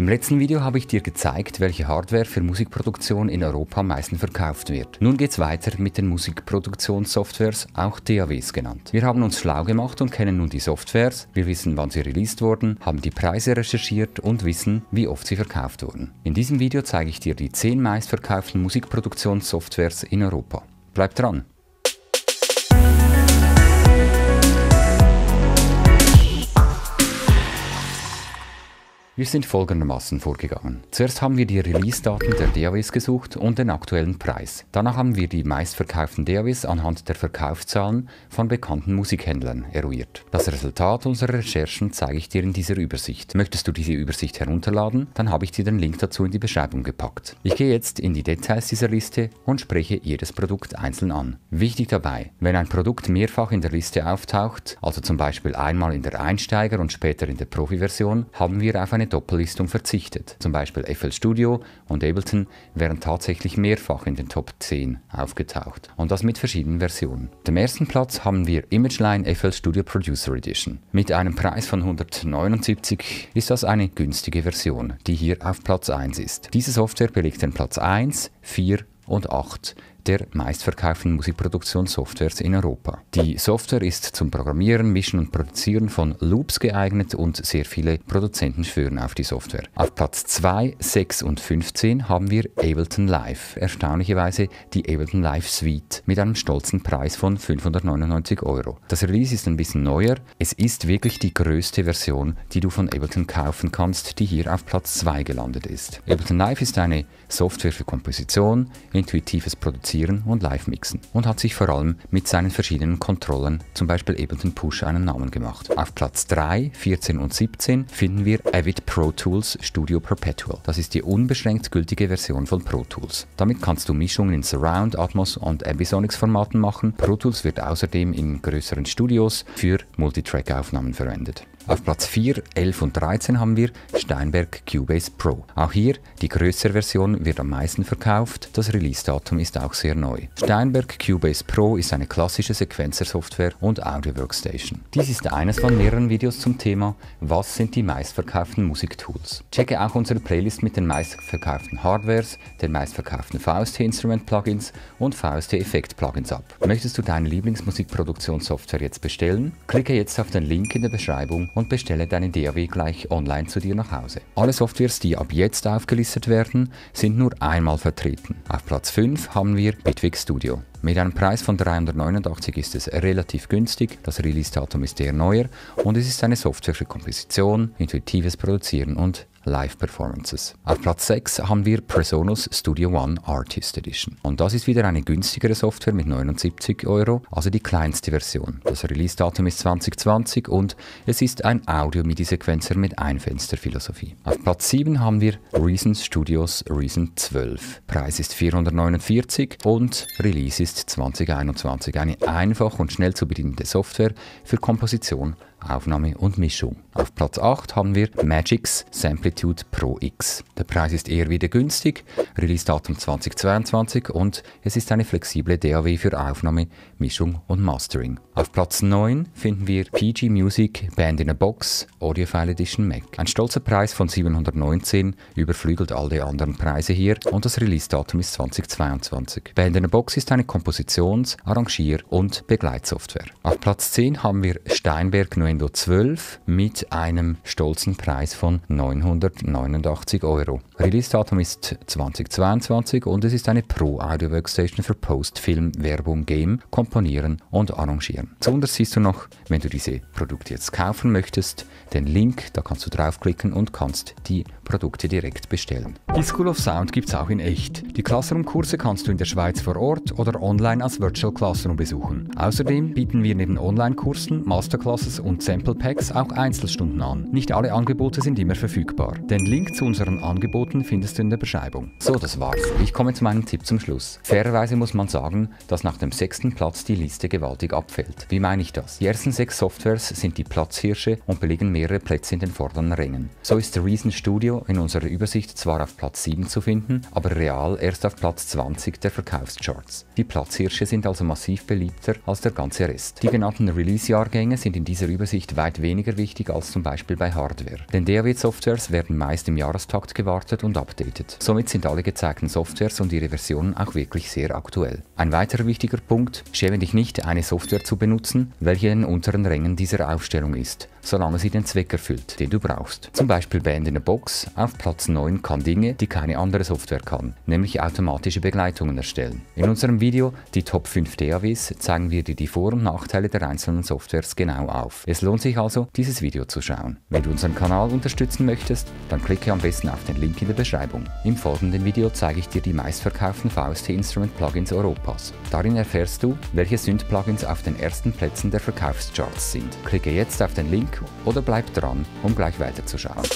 Im letzten Video habe ich dir gezeigt, welche Hardware für Musikproduktion in Europa am meisten verkauft wird. Nun geht's weiter mit den Musikproduktionssoftwares, auch DAWs genannt. Wir haben uns schlau gemacht und kennen nun die Softwares, wir wissen wann sie released wurden, haben die Preise recherchiert und wissen, wie oft sie verkauft wurden. In diesem Video zeige ich dir die 10 meistverkauften Musikproduktionssoftwares in Europa. Bleib dran! Wir sind folgendermaßen vorgegangen. Zuerst haben wir die Release-Daten der DAWs gesucht und den aktuellen Preis. Danach haben wir die meistverkauften DAWs anhand der Verkaufszahlen von bekannten Musikhändlern eruiert. Das Resultat unserer Recherchen zeige ich dir in dieser Übersicht. Möchtest du diese Übersicht herunterladen, dann habe ich dir den Link dazu in die Beschreibung gepackt. Ich gehe jetzt in die Details dieser Liste und spreche jedes Produkt einzeln an. Wichtig dabei, wenn ein Produkt mehrfach in der Liste auftaucht, also zum Beispiel einmal in der Einsteiger- und später in der Profi-Version, haben wir auf eine Doppellistung verzichtet. Zum Beispiel FL Studio und Ableton wären tatsächlich mehrfach in den Top 10 aufgetaucht und das mit verschiedenen Versionen. Dem ersten Platz haben wir ImageLine FL Studio Producer Edition. Mit einem Preis von 179 ist das eine günstige Version, die hier auf Platz 1 ist. Diese Software belegt den Platz 1, 4 und 8 der meistverkauften Musikproduktionssoftwares in Europa. Die Software ist zum Programmieren, Mischen und Produzieren von Loops geeignet und sehr viele Produzenten schwören auf die Software. Auf Platz 2, 6 und 15 haben wir Ableton Live. Erstaunlicherweise die Ableton Live Suite mit einem stolzen Preis von 599 Euro. Das Release ist ein bisschen neuer. Es ist wirklich die größte Version, die du von Ableton kaufen kannst, die hier auf Platz 2 gelandet ist. Ableton Live ist eine Software für Komposition, intuitives Produzieren Produzieren und Live-Mixen und hat sich vor allem mit seinen verschiedenen Controllern, zum Beispiel Ableton Push, einen Namen gemacht. Auf Platz 3, 14 und 17 finden wir Avid Pro Tools Studio Perpetual. Das ist die unbeschränkt gültige Version von Pro Tools. Damit kannst du Mischungen in Surround, Atmos und Ambisonics Formaten machen. Pro Tools wird außerdem in größeren Studios für Multitrack-Aufnahmen verwendet. Auf Platz 4, 11 und 13 haben wir Steinberg Cubase Pro. Auch hier die größere Version wird am meisten verkauft. Das Release-Datum ist auch sehr neu. Steinberg Cubase Pro ist eine klassische Sequencer-Software und Audio-Workstation. Dies ist eines von mehreren Videos zum Thema Was sind die meistverkauften Musiktools? Checke auch unsere Playlist mit den meistverkauften Hardwares, den meistverkauften VST-Instrument-Plugins und VST-Effekt-Plugins ab. Möchtest du deine Lieblingsmusikproduktionssoftware jetzt bestellen? Klicke jetzt auf den Link in der Beschreibung und bestelle deine DAW gleich online zu dir nach Hause. Alle Softwares, die ab jetzt aufgelistet werden, sind nur einmal vertreten. Auf Platz 5 haben wir Bitwig Studio. Mit einem Preis von 389 ist es relativ günstig, das Release-Datum ist eher neuer und es ist eine Software für Komposition, intuitives Produzieren und Live-Performances. Auf Platz 6 haben wir Presonus Studio One Artist Edition. Und das ist wieder eine günstigere Software mit 79 Euro, also die kleinste Version. Das Release-Datum ist 2020 und es ist ein Audio-MIDI-Sequenzer mit Einfensterphilosophie. Auf Platz 7 haben wir Reason Studios Reason 12. Preis ist 449 und Release ist 2021. Eine einfach und schnell zu bedienende Software für Komposition Aufnahme und Mischung. Auf Platz 8 haben wir Magix Samplitude Pro X. Der Preis ist eher wieder günstig, Release-Datum 2022 und es ist eine flexible DAW für Aufnahme, Mischung und Mastering. Auf Platz 9 finden wir PG Music Band in a Box Audiophile Edition Mac. Ein stolzer Preis von 719 überflügelt all die anderen Preise hier und das Release-Datum ist 2022. Band in a Box ist eine Kompositions-, Arrangier- und Begleitsoftware. Auf Platz 10 haben wir Steinberg Nuendo 12 mit einem stolzen Preis von 989 Euro. Release-Datum ist 2022 und es ist eine Pro-Audio-Workstation für Post, Film, Werbung, Game, Komponieren und Arrangieren. Zuunterst siehst du noch, wenn du diese Produkte jetzt kaufen möchtest, den Link, da kannst du draufklicken und kannst die Produkte direkt bestellen. Die School of Sound gibt es auch in echt. Die Classroom-Kurse kannst du in der Schweiz vor Ort oder online als Virtual Classroom besuchen. Außerdem bieten wir neben Online-Kursen, Masterclasses und Sample Packs auch Einzelstunden an. Nicht alle Angebote sind immer verfügbar. Den Link zu unseren Angeboten findest du in der Beschreibung. So, das war's. Ich komme zu meinem Tipp zum Schluss. Fairerweise muss man sagen, dass nach dem sechsten Platz die Liste gewaltig abfällt. Wie meine ich das? Die ersten sechs Softwares sind die Platzhirsche und belegen mehrere Plätze in den vorderen Rängen. So ist Reason Studio in unserer Übersicht zwar auf Platz 7 zu finden, aber real erst auf Platz 20 der Verkaufscharts. Die Platzhirsche sind also massiv beliebter als der ganze Rest. Die genannten Release-Jahrgänge sind in dieser Übersicht Sicht weit weniger wichtig als zum Beispiel bei Hardware. Denn DAW-Softwares werden meist im Jahrestakt gewartet und updated. Somit sind alle gezeigten Softwares und ihre Versionen auch wirklich sehr aktuell. Ein weiterer wichtiger Punkt, schäme dich nicht, eine Software zu benutzen, welche in unteren Rängen dieser Aufstellung ist, solange sie den Zweck erfüllt, den du brauchst. Zum Beispiel Band in a Box auf Platz 9 kann Dinge, die keine andere Software kann, nämlich automatische Begleitungen erstellen. In unserem Video Die Top 5 DAWs zeigen wir dir die Vor- und Nachteile der einzelnen Softwares genau auf. Es lohnt sich also, dieses Video zu schauen. Wenn du unseren Kanal unterstützen möchtest, dann klicke am besten auf den Link in der Beschreibung. Im folgenden Video zeige ich dir die meistverkauften VST Instrument Plugins Europas. Darin erfährst du, welche Synth-Plugins auf den ersten Plätzen der Verkaufscharts sind. Klicke jetzt auf den Link oder bleib dran, um gleich weiterzuschauen.